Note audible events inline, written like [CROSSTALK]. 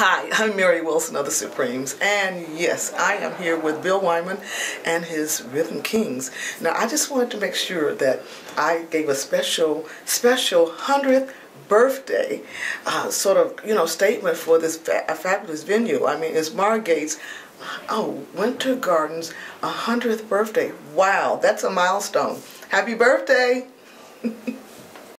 Hi, I'm Mary Wilson of the Supremes, and yes, I am here with Bill Wyman and his Rhythm Kings. Now, I just wanted to make sure that I gave a special, special 100th birthday uh, sort of, you know, statement for this fa fabulous venue. I mean, it's Margate's, oh, Winter Gardens 100th birthday. Wow, that's a milestone. Happy birthday! [LAUGHS]